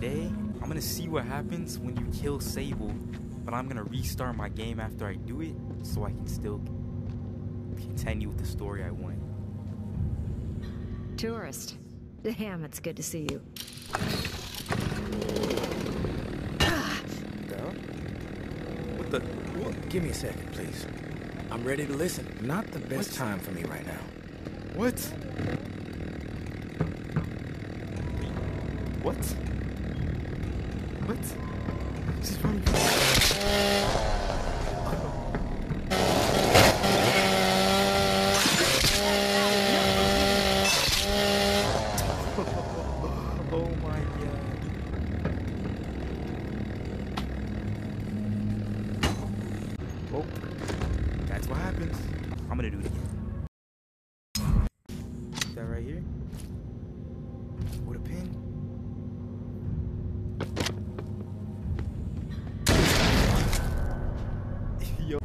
today, I'm gonna see what happens when you kill Sable, but I'm gonna restart my game after I do it so I can still continue with the story I want. Tourist. Damn, it's good to see you. Girl? What the? What? Give me a second, please. I'm ready to listen. Not the best What? time for me right now. What? What? What? She's running. oh my god. Oh, that's what happens. I'm gonna do it again. That right here? With a pin? Yo.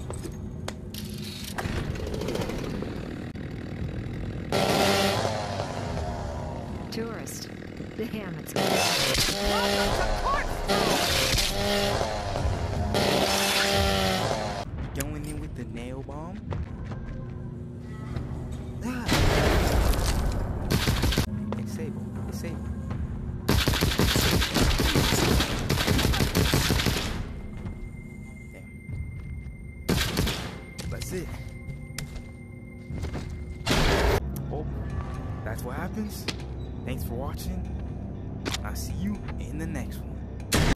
Tourist. Damn, it's. Going in with the nail bomb? Ah. Hey, Sable. Hey, Sable. It. Oh, that's what happens. Thanks for watching.